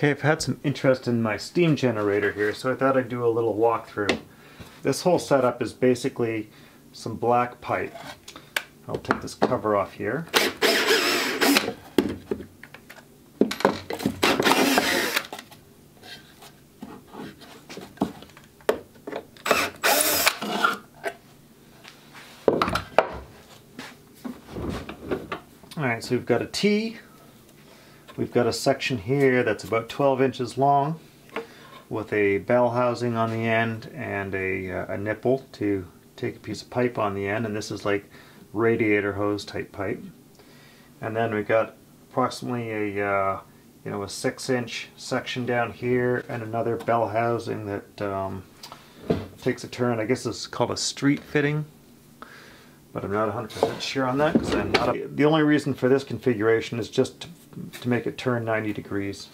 Okay, I've had some interest in my steam generator here, so I thought I'd do a little walkthrough. This whole setup is basically some black pipe. I'll take this cover off here. Alright, so we've got a T, we've got a section here that's about 12 inches long with a bell housing on the end and a, uh, a nipple to take a piece of pipe on the end and this is like radiator hose type pipe. And then we've got approximately a uh, you know a six inch section down here and another bell housing that um, takes a turn. I guess it's called a street fitting but I'm not 100% sure on that because I'm not. A, the only reason for this configuration is just to, make it turn 90 degrees.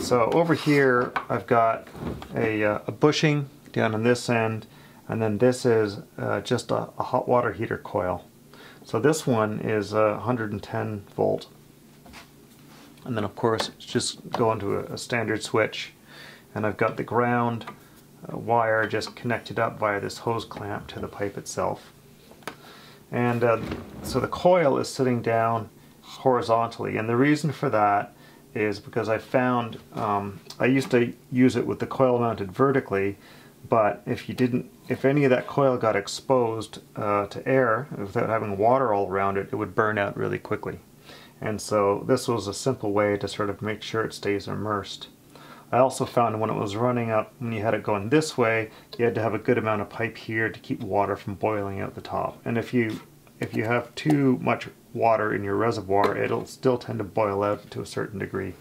So over here I've got a, uh, a bushing down on this end and then this is uh, just a, a, hot water heater coil. So this one is uh, 110 volt and then of course it's just going to a, a standard switch and I've got the ground wire just connected up via this hose clamp to the pipe itself. And uh, so the coil is sitting down horizontally. And the reason for that is because I found um, I used to use it with the coil mounted vertically but if you didn't if any of that coil got exposed uh, to air without having water all around it it would burn out really quickly. And so this was a simple way to sort of make sure it stays immersed I also found when it was running up, when you had it going this way, you had to have a good amount of pipe here to keep water from boiling out the top. And if you if you have too much water in your reservoir, it'll still tend to boil out to a certain degree.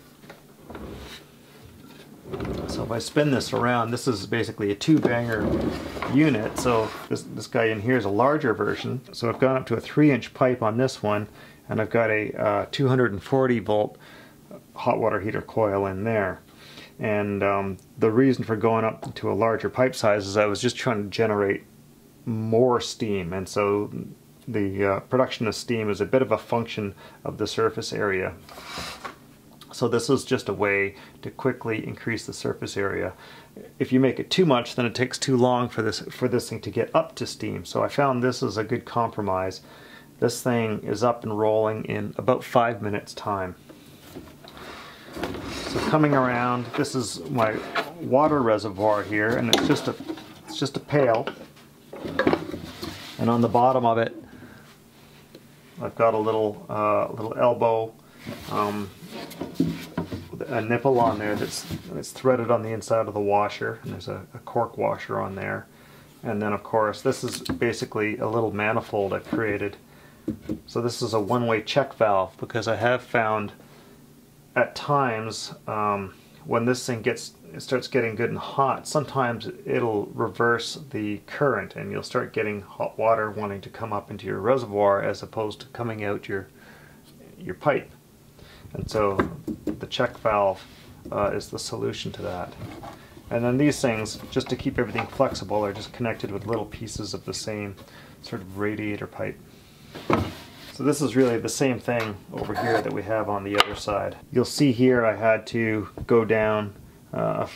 So if I spin this around, this is basically a two banger unit. So this, this guy in here is a larger version. So I've gone up to a three inch pipe on this one and I've got a uh, 240 volt hot water heater coil in there. And um, the reason for going up to a larger pipe size is I was just trying to generate more steam. And so the uh, production of steam is a bit of a function of the surface area. So this is just a way to quickly increase the surface area. If you make it too much, then it takes too long for this for this thing to get up to steam. So I found this is a good compromise. This thing is up and rolling in about five minutes time. So coming around, this is my water reservoir here, and it's just a it's just a pail. And on the bottom of it, I've got a little uh, little elbow, um, a nipple on there that's that's threaded on the inside of the washer, and there's a, a cork washer on there. And then of course, this is basically a little manifold I've created. So this is a one-way check valve because I have found at times um, when this thing gets it starts getting good and hot sometimes it'll reverse the current and you'll start getting hot water wanting to come up into your reservoir as opposed to coming out your your pipe. And so the check valve uh, is the solution to that. And then these things just to keep everything flexible are just connected with little pieces of the same sort of radiator pipe so this is really the same thing over here that we have on the other side. You'll see here I had to go down uh,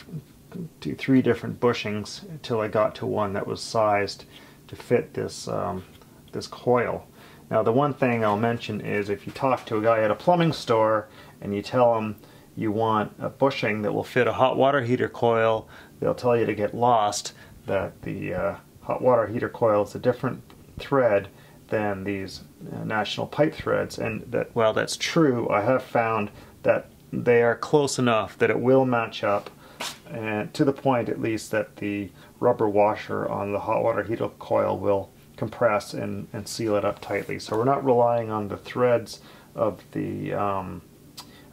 to three different bushings until I got to one that was sized to fit this, um, this coil. Now the one thing I'll mention is if you talk to a guy at a plumbing store and you tell him you want a bushing that will fit a hot water heater coil, they'll tell you to get lost, that the uh, hot water heater coil is a different thread than these uh, national pipe threads. And that while that's true I have found that they are close enough that it will match up and to the point at least that the rubber washer on the hot water heater coil will compress and, and seal it up tightly. So we're not relying on the threads of the um,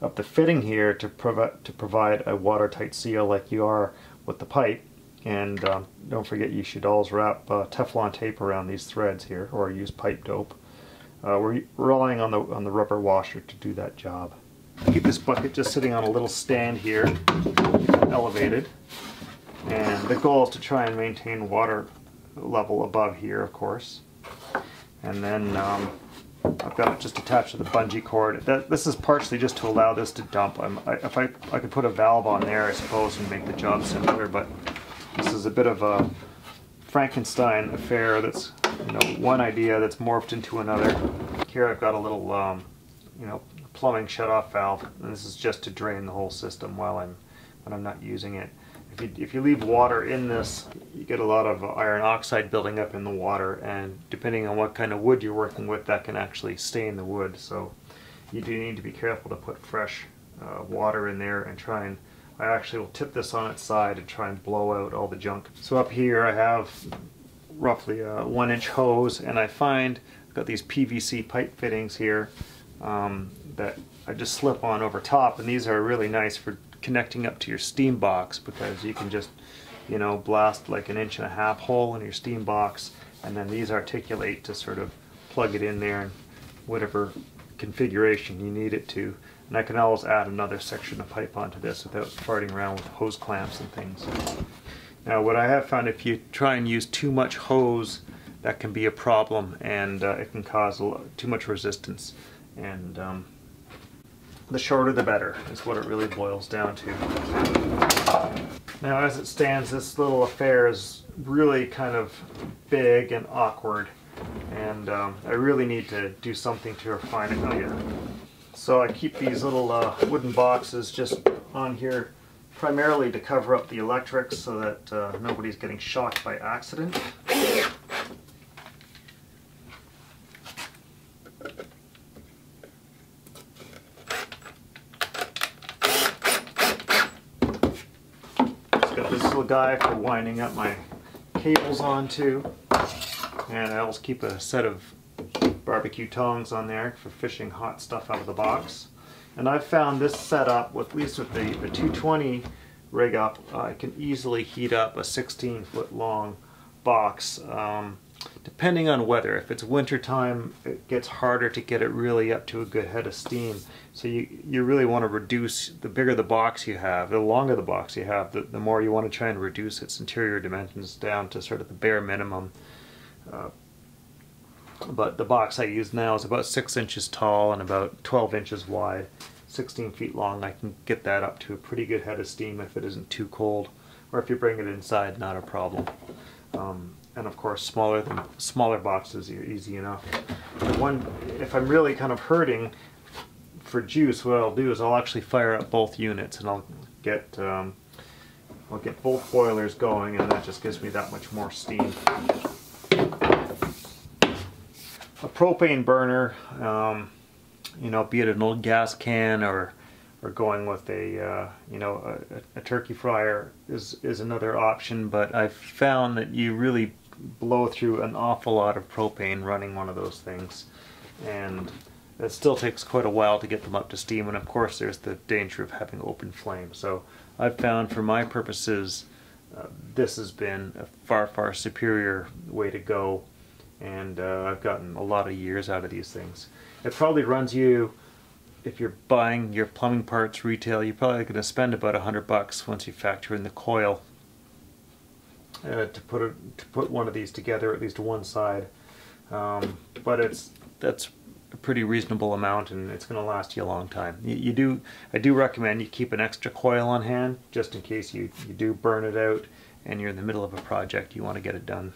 of the fitting here to provide to provide a watertight seal like you are with the pipe and um, don't forget you should always wrap uh, Teflon tape around these threads here or use pipe dope. Uh, we're relying on the, on the rubber washer to do that job. Keep this bucket just sitting on a little stand here, elevated. And the goal is to try and maintain water level above here, of course. And then um, I've got it just attached to the bungee cord. That, this is partially just to allow this to dump. I, if I, I could put a valve on there, I suppose, and make the job simpler, but this is a bit of a Frankenstein affair that's, you know, one idea that's morphed into another. Here I've got a little, um, you know, plumbing shut-off valve, and this is just to drain the whole system while I'm, when I'm not using it. If you, if you leave water in this, you get a lot of iron oxide building up in the water, and depending on what kind of wood you're working with, that can actually stain the wood. So you do need to be careful to put fresh uh, water in there and try and I actually will tip this on its side and try and blow out all the junk. So up here I have roughly a one inch hose and I find I've got these PVC pipe fittings here um, that I just slip on over top and these are really nice for connecting up to your steam box because you can just you know blast like an inch and a half hole in your steam box and then these articulate to sort of plug it in there and whatever configuration you need it to and I can always add another section of pipe onto this without farting around with hose clamps and things. Now what I have found if you try and use too much hose that can be a problem and uh, it can cause too much resistance and um, the shorter the better is what it really boils down to. Now as it stands this little affair is really kind of big and awkward and um, I really need to do something to refine it. Oh yeah. So I keep these little uh, wooden boxes just on here primarily to cover up the electrics so that uh, nobody's getting shocked by accident. Just got this little guy for winding up my cables onto and I also keep a set of barbecue tongs on there for fishing hot stuff out of the box. And I've found this setup, with, at least with the, the 220 rig up, uh, I can easily heat up a 16 foot long box. Um, depending on weather, if it's winter time, it gets harder to get it really up to a good head of steam. So you, you really want to reduce, the bigger the box you have, the longer the box you have, the, the more you want to try and reduce its interior dimensions down to sort of the bare minimum. Uh, but the box I use now is about 6 inches tall and about 12 inches wide, 16 feet long. I can get that up to a pretty good head of steam if it isn't too cold, or if you bring it inside, not a problem. Um, and of course, smaller than smaller boxes are easy enough. One, if I'm really kind of hurting for juice, what I'll do is I'll actually fire up both units, and I'll get um, I'll get both boilers going, and that just gives me that much more steam a propane burner, um, you know, be it an old gas can or or going with a uh, you know a, a, turkey fryer is is another option. But I've found that you really blow through an awful lot of propane running one of those things, and it still takes quite a while to get them up to steam. And of course, there's the danger of having open flame. So I've found, for my purposes, uh, this has been a far far superior way to go and uh, I've gotten a lot of years out of these things. It probably runs you, if you're buying your plumbing parts retail, you're probably going to spend about a hundred bucks once you factor in the coil uh, to put a, to put one of these together, at least one side. Um, but it's that's a pretty reasonable amount, and it's going to last you a long time. You, you, do, I do recommend you keep an extra coil on hand just in case you you do burn it out and you're in the middle of a project, you want to get it done.